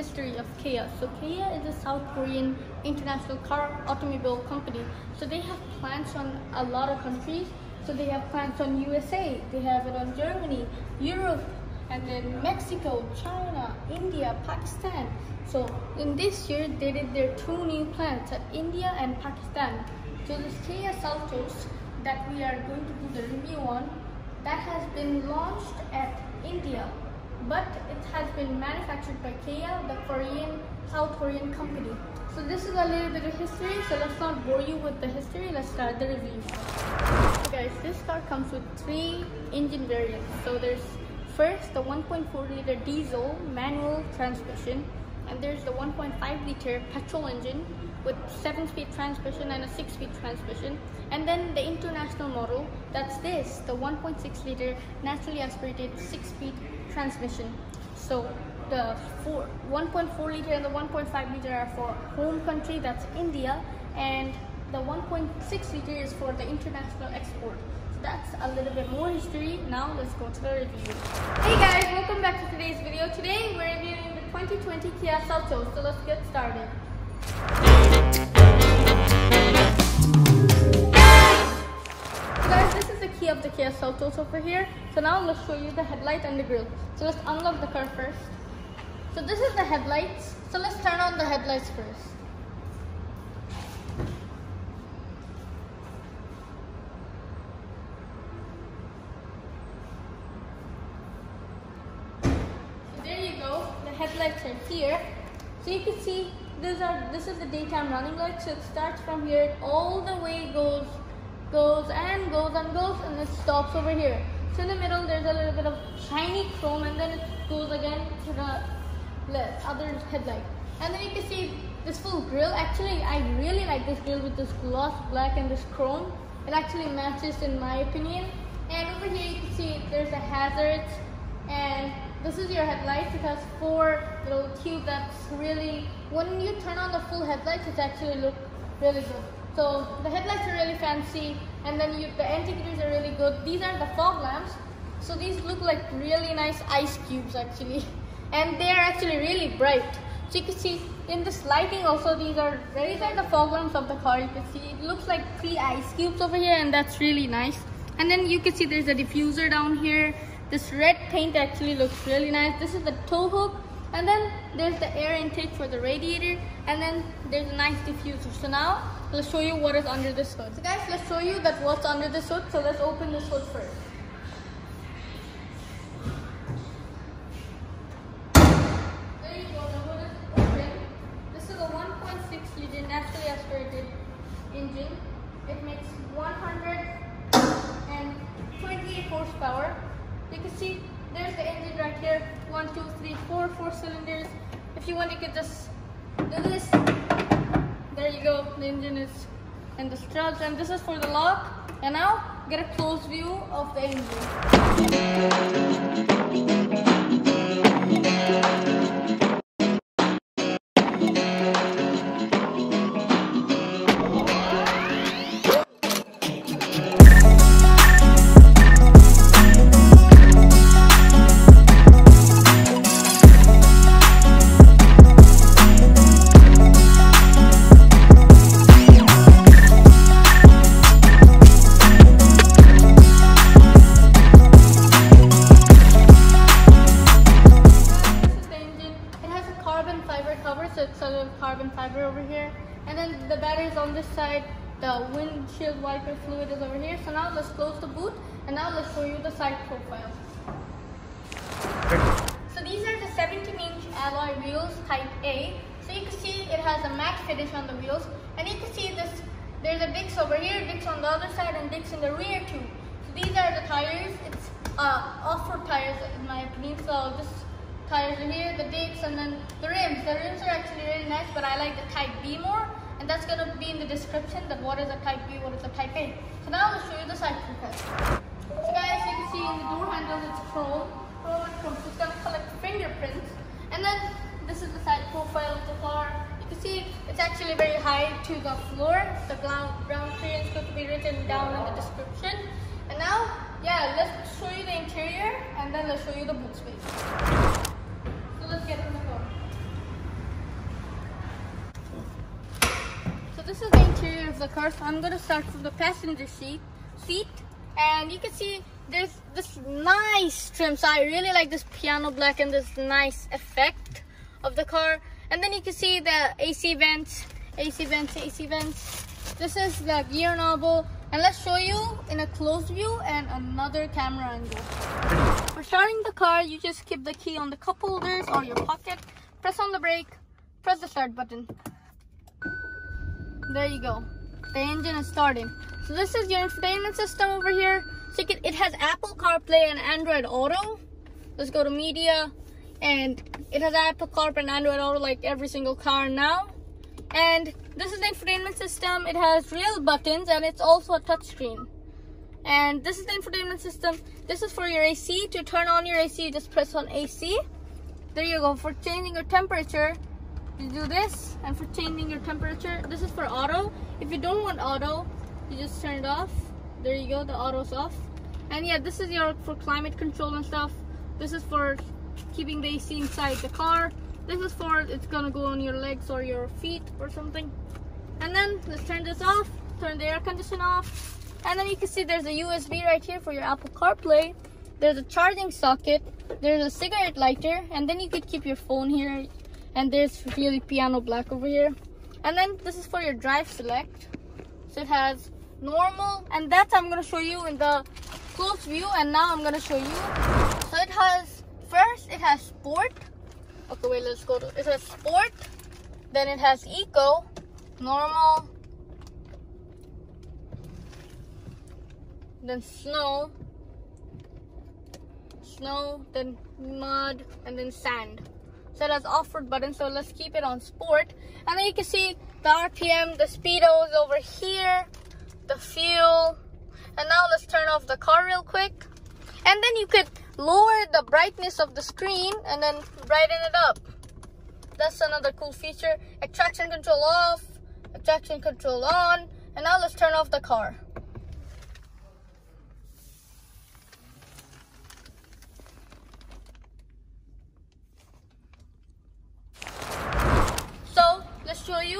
history of Kia. So Kia is a South Korean international car automobile company. So they have plants on a lot of countries. So they have plants on USA, they have it on Germany, Europe, and then Mexico, China, India, Pakistan. So in this year, they did their two new plants at India and Pakistan. So this Kia Seltos that we are going to do the review on, that has been launched at India, but it has been manufactured by Kia, the Korean, South Korean company. So this is a little bit of history, so let's not bore you with the history, let's start the review. So guys, this car comes with three engine variants. So there's first the 1.4 liter diesel manual transmission, and there's the 1.5 liter petrol engine with 7 speed transmission and a 6 speed transmission. And then the international model that's this the 1.6 liter naturally aspirated 6 speed transmission. So the 1.4 liter and the 1.5 liter are for home country that's India and the 1.6 liter is for the international export. So that's a little bit more history. Now let's go to the review. Hey guys welcome back to today's video. Today we're reviewing the 2020 Kia Seltos so let's get started of the over here. So now let's show you the headlight and the grill. So let's unlock the car first. So this is the headlights. So let's turn on the headlights first. So there you go. The headlights are here. So you can see these are this is the daytime running light. So it starts from here all the way goes and goes and goes and it stops over here. So in the middle there's a little bit of shiny chrome and then it goes again to the other headlight. And then you can see this full grill. Actually I really like this grill with this gloss black and this chrome. It actually matches in my opinion. And over here you can see there's a hazards and this is your headlights. It has four little tube that's really, when you turn on the full headlights, it actually look really good. So the headlights are really fancy and then you, the indicators are really good. These are the fog lamps. So these look like really nice ice cubes actually. And they are actually really bright. So you can see in this lighting also these are, these are the fog lamps of the car. You can see it looks like three ice cubes over here and that's really nice. And then you can see there's a diffuser down here. This red paint actually looks really nice. This is the tow hook and then there's the air intake for the radiator and then there's a nice diffuser. So now let's show you what is under this hood. So guys, let's show you that what's under this hood. So let's open this hood first. There you go, the hood is open. This is a 1.6 liter naturally aspirated engine. It makes 128 horsepower. You can see there's the engine right here. One, two, three, four, four cylinders. If you want, you could just do this. The engine is in the struts, and this is for the lock. And now get a close view of the engine. Side. The windshield wiper fluid is over here. So now let's close the boot. And now let's show you the side profile. So these are the 17 inch alloy wheels type A. So you can see it has a matte finish on the wheels. And you can see this, there's a disc over here, disc on the other side, and disc in the rear too. So these are the tires. It's uh, off-road tires in my opinion. So this tires are here, the discs, and then the rims. The rims are actually really nice, but I like the Type B more. And that's going to be in the description that what is a Type B, what is a Type A. So now I'll show you the side profile. So guys, you can see in the door handles it's chrome. Chrome and chrome. So it's going to collect fingerprints. And then this is the side profile of the car. You can see it's actually very high to the floor. The ground, ground clearance is going to be written down in the description. And now, yeah, let's show you the interior and then let's show you the boot space let's get in the car. This is the interior of the car. So I'm gonna start from the passenger seat, seat, and you can see there's this nice trim. So I really like this piano black and this nice effect of the car. And then you can see the AC vents, AC vents, AC vents. This is the gear knob. And let's show you in a close view and another camera angle. For starting the car, you just keep the key on the cup holders or your pocket. Press on the brake, press the start button. There you go. The engine is starting. So this is your infotainment system over here. So can, it has Apple CarPlay and Android Auto. Let's go to media. And it has Apple CarPlay and Android Auto like every single car now. And this is the infotainment system. It has real buttons and it's also a touchscreen. And this is the infotainment system. This is for your AC. To turn on your AC, just press on AC. There you go. For changing your temperature, you do this and for changing your temperature. This is for auto. If you don't want auto you just turn it off. There you go the auto's off. And yeah this is your for climate control and stuff. This is for keeping the AC inside the car. This is for it's gonna go on your legs or your feet or something. And then let's turn this off. Turn the air condition off. And then you can see there's a USB right here for your Apple CarPlay. There's a charging socket. There's a cigarette lighter. And then you could keep your phone here and there's really piano black over here. And then this is for your drive select. So it has normal and that i'm going to show you in the close view and now i'm going to show you. So it has first it has sport. Okay wait let's go to it has sport then it has eco normal then snow snow then mud and then sand so it has off-road button. So let's keep it on sport. And then you can see the rpm the speedos over here the fuel. And now let's turn off the car real quick. And then you could lower the brightness of the screen and then brighten it up. That's another cool feature. Traction control off traction control on. And now let's turn off the car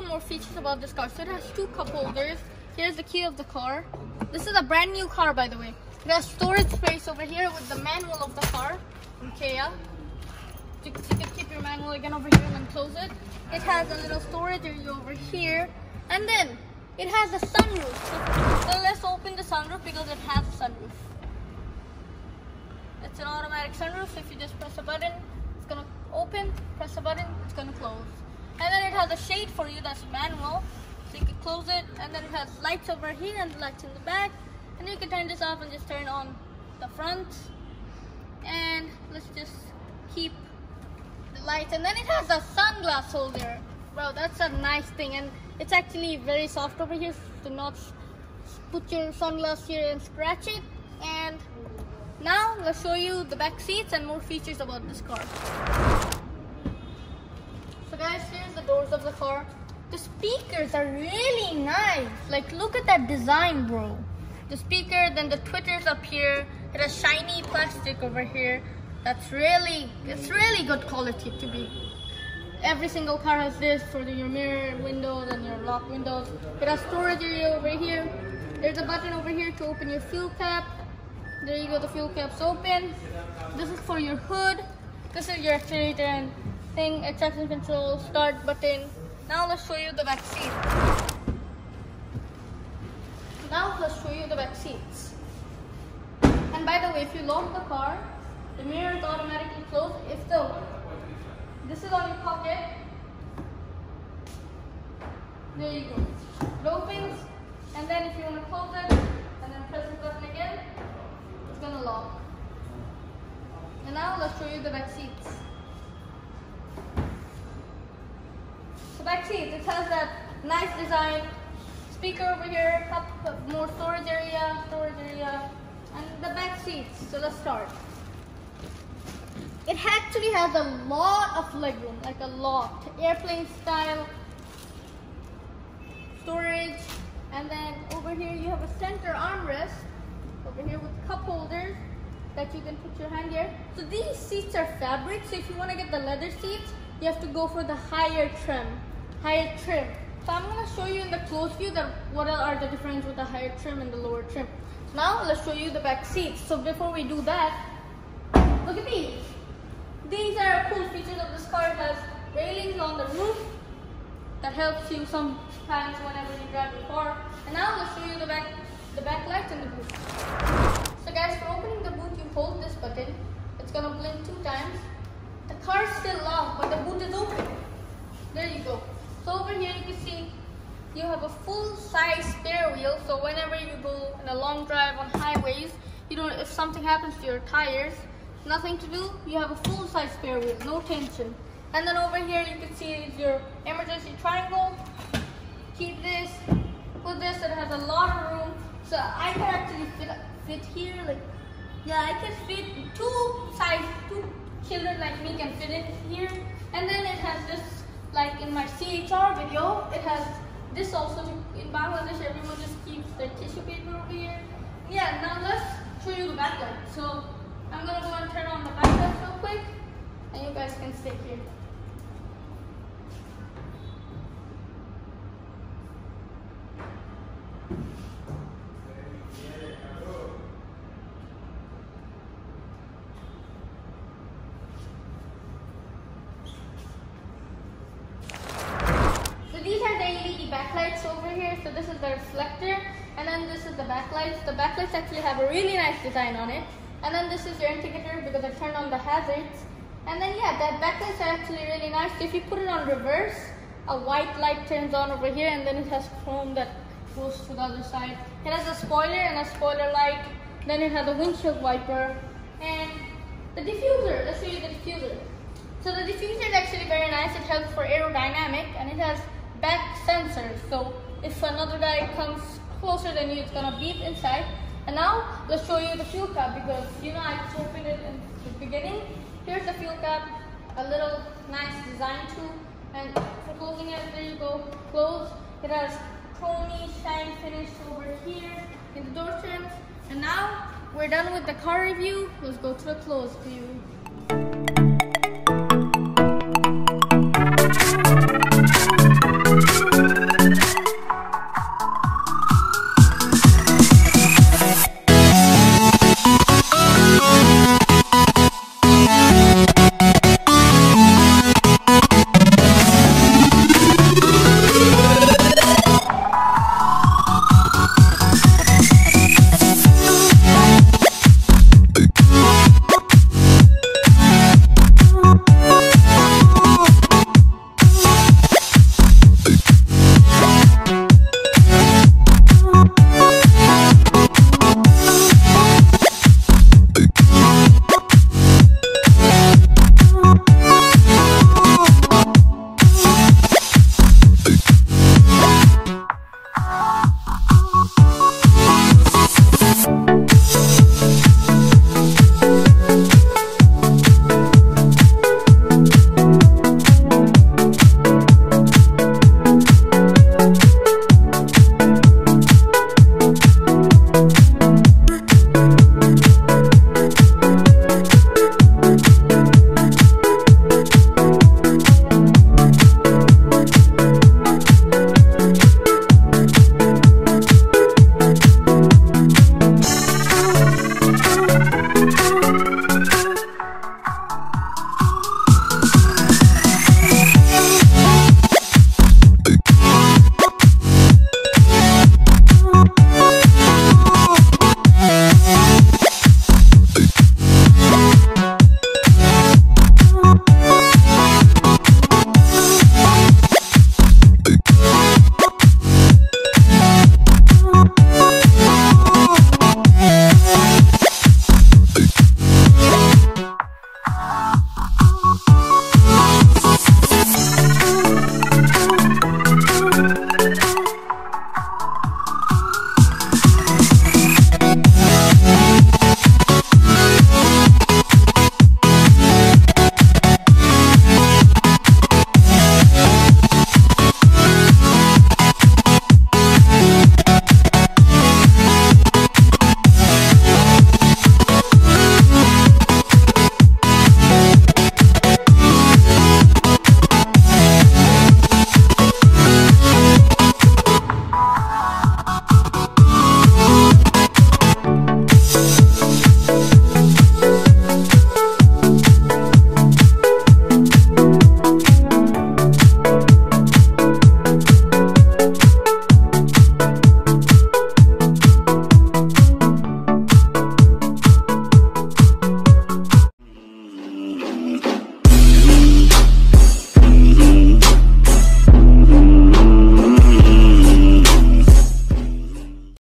you more features about this car. So it has two cup holders. Here's the key of the car. This is a brand new car, by the way. It has storage space over here with the manual of the car from Kia. You can keep your manual again over here and then close it. It has a little storage area over here. And then it has a sunroof. So let's open the sunroof because it has a sunroof. It's an automatic sunroof. If you just press a button, it's gonna open. Press a button, it's gonna close. Has a shade for you that's manual. So you can close it and then it has lights over here and lights in the back. And you can turn this off and just turn on the front. And let's just keep the lights. And then it has a sunglass holder. Bro, that's a nice thing. And it's actually very soft over here to not put your sunglass here and scratch it. And now let's show you the back seats and more features about this car. So guys, here's the doors of the car. The speakers are really nice. Like, look at that design, bro. The speaker, then the tweeters up here. It has shiny plastic over here. That's really, it's really good quality to be. Every single car has this for your mirror windows and your lock windows. It has storage area over here. There's a button over here to open your fuel cap. There you go, the fuel cap's open. This is for your hood. This is your accelerator and thing, traction control, start button. Now let's show you the seat. Now let's show you the seats. And by the way, if you lock the car, the mirror is automatically closed. If the this is on your pocket, there you go. It opens, and then if you want to close it, and then press the button again, it's gonna lock. And now let's show you the seats. Back seats. It has that nice design. Speaker over here, cup more storage area, storage area, and the back seats. So let's start. It actually has a lot of legroom, like a lot. Airplane style storage. And then over here you have a center armrest. Over here with cup holders that you can put your hand here. So these seats are fabric. So if you want to get the leather seats, you have to go for the higher trim higher trim. So I'm gonna show you in the close view that what are the difference with the higher trim and the lower trim. Now let's show you the back seats. So before we do that, look at these. These are cool features of this car. It has railings on the roof that helps you sometimes whenever you drive the car. And now let's show you the back the back lights in the boot. So guys, for opening the boot, you hold this button. It's gonna blink two times. The car's still locked, but the boot is open. There you go. So over here you can see you have a full size spare wheel. So whenever you go in a long drive on highways, you don't if something happens to your tires, nothing to do, you have a full size spare wheel, no tension. And then over here you can see is your emergency triangle. Keep this, put this, it has a lot of room. So I can actually fit fit here, like yeah, I can fit two size, two children like me can fit in here. And then it has this like in my CHR video, it has this also. In Bangladesh, everyone just keeps their tissue paper over here. Yeah, now let's show you the backlight. So I'm gonna go and turn on the backlight real quick, and you guys can stay here. Over here. So this is the reflector, and then this is the backlights. The backlights actually have a really nice design on it. And then this is your indicator because I turned on the hazards. And then yeah, that backlights are actually really nice. If you put it on reverse, a white light turns on over here, and then it has chrome that goes to the other side. It has a spoiler and a spoiler light. Then it has a windshield wiper and the diffuser. Let's show you the diffuser. So the diffuser is actually very nice. It helps for aerodynamic and it has back sensor. So if another guy comes closer than you, it's gonna beep inside. And now let's show you the fuel cap because you know I just opened it in the beginning. Here's the fuel cap, a little nice design too. And for closing it, there you go, close. It has chromey shine finish over here in the door trims. And now we're done with the car review. Let's go to the close view.